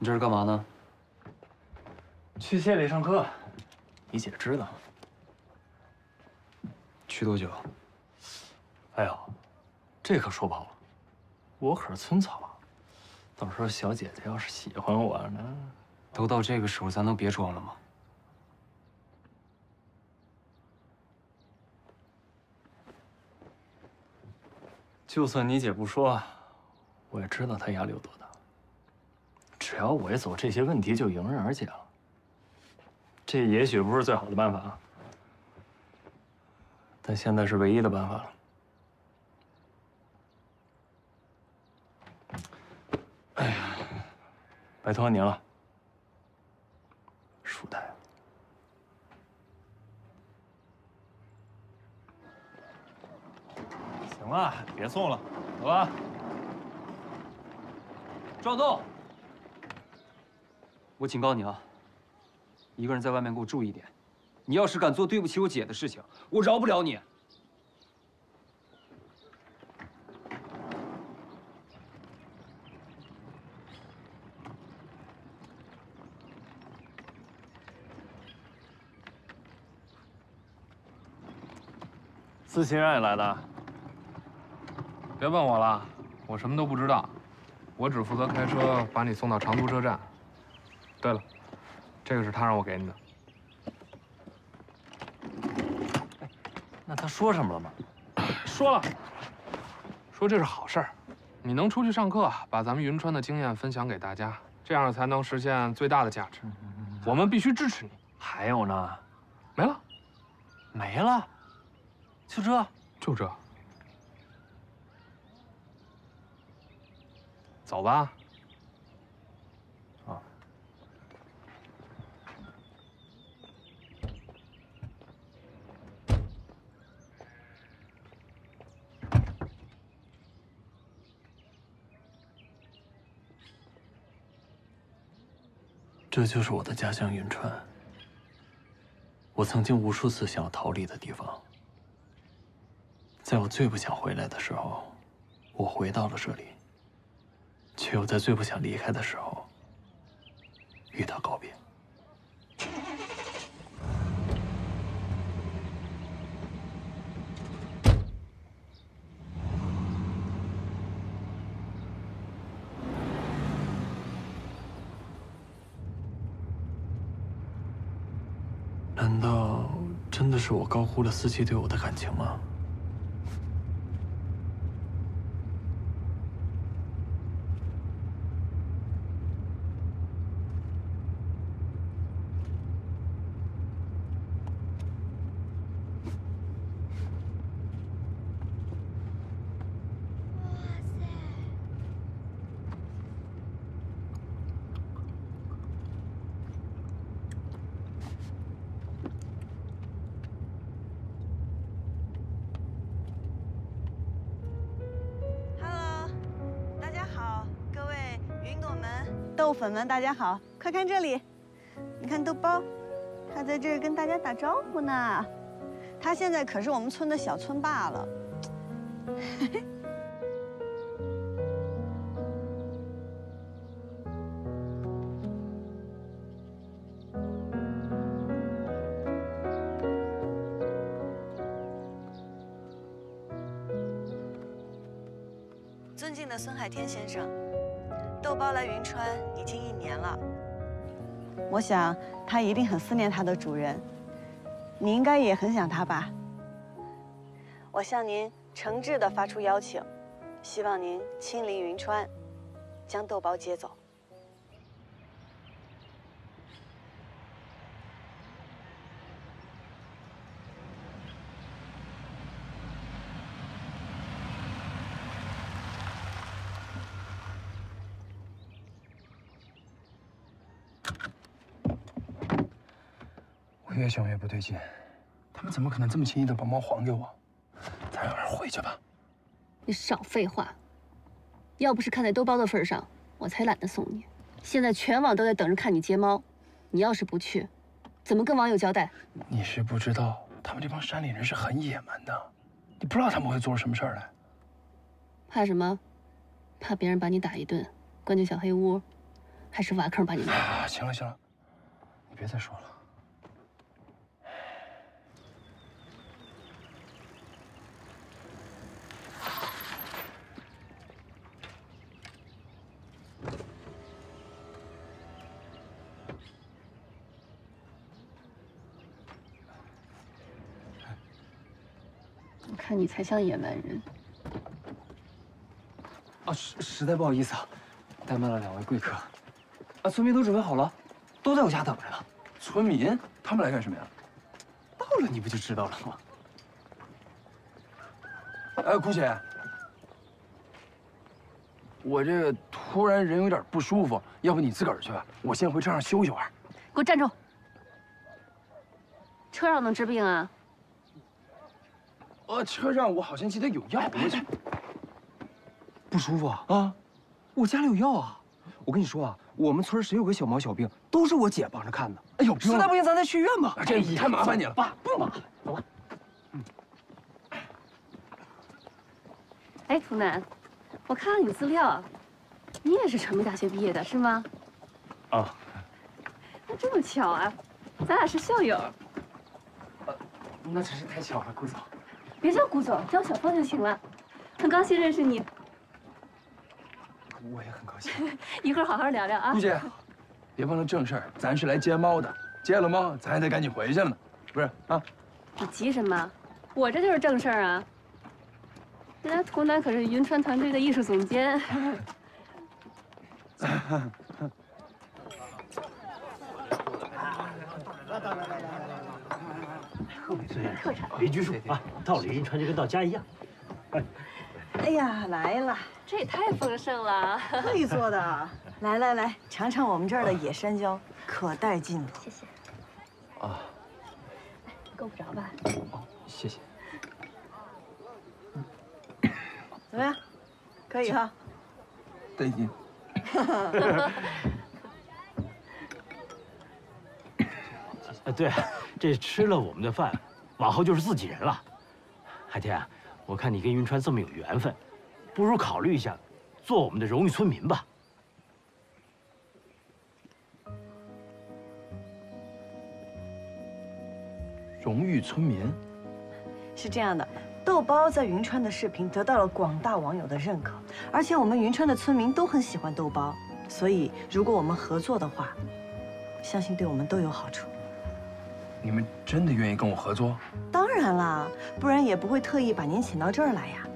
你这是干嘛呢？去县里上课，你姐知道。去多久？哎呦，这可说不好了，我可是村草啊，到时候小姐姐要是喜欢我呢，都到这个时候，咱能别装了吗？就算你姐不说，我也知道她压力有多大。只要我一走，这些问题就迎刃而解了。这也许不是最好的办法，但现在是唯一的办法了。哎呀，拜托您了，舒太。行了，别送了，走吧。赵栋，我警告你啊，一个人在外面给我注意点。你要是敢做对不起我姐的事情，我饶不了你。思琴让你来的，别问我了，我什么都不知道，我只负责开车把你送到长途车站。对了，这个是他让我给你的。那他说什么了吗？说了，说这是好事儿，你能出去上课，把咱们云川的经验分享给大家，这样才能实现最大的价值。我们必须支持你。还有呢？没了，没了。就这，就这，走吧。啊，这就是我的家乡云川，我曾经无数次想要逃离的地方。在我最不想回来的时候，我回到了这里；却又在最不想离开的时候，与他告别。难道真的是我高估了思琪对我的感情吗？豆粉们，大家好！快看这里，你看豆包，他在这儿跟大家打招呼呢。他现在可是我们村的小村霸了。尊敬的孙海天先生。豆包来云川已经一年了，我想它一定很思念它的主人，你应该也很想它吧？我向您诚挚地发出邀请，希望您亲临云川，将豆包接走。越想越不对劲，他们怎么可能这么轻易的把猫还给我？咱让人回去吧。你少废话！要不是看在兜包的份上，我才懒得送你。现在全网都在等着看你接猫，你要是不去，怎么跟网友交代？你是不知道，他们这帮山里人是很野蛮的，你不知道他们会做出什么事儿来。怕什么？怕别人把你打一顿，关进小黑屋，还是挖坑把你埋？啊，行了行了，你别再说了。我看你才像野蛮人。啊，实实在不好意思啊，怠慢了两位贵客。啊，村民都准备好了，都在我家等着呢。村民他们来干什么呀？到了你不就知道了吗？哎，姑姐，我这个突然人有点不舒服，要不你自个儿去吧，我先回车上休息会儿。给我站住！车上能治病啊？呃，车上我好像记得有药，我去不舒服啊？啊。我家里有药啊。我跟你说啊，我们村谁有个小毛小病，都是我姐帮着看的。哎呦，不用，实在不行，咱再去医院吧。这太麻烦你了。爸，不用麻烦，走吧。哎，图南，我看了你资料，你也是传媒大学毕业的是吗？啊，那这么巧啊，咱俩是校友。那真是太巧了，顾总。别叫顾总，叫小芳就行了。很高兴认识你，我也很高兴。一会儿好好聊聊啊顾。姐，别忘了正事儿，咱是来接猫的，接了猫咱还得赶紧回去了呢，不是啊？你急什么？我这就是正事儿啊。人家图南可是云川团队的艺术总监。特产，别拘束啊！到了银川就跟到家一样。哎呀，来了，这也太丰盛了。特意做的。来来来，尝尝我们这儿的野山椒，可带劲了。谢谢。啊，够不着吧？哦谢谢。怎么样？可以哈。带劲。哎，对，这吃了我们的饭，往后就是自己人了。海天，我看你跟云川这么有缘分，不如考虑一下，做我们的荣誉村民吧。荣誉村民，是这样的，豆包在云川的视频得到了广大网友的认可，而且我们云川的村民都很喜欢豆包，所以如果我们合作的话，相信对我们都有好处。你们真的愿意跟我合作？当然了，不然也不会特意把您请到这儿来呀。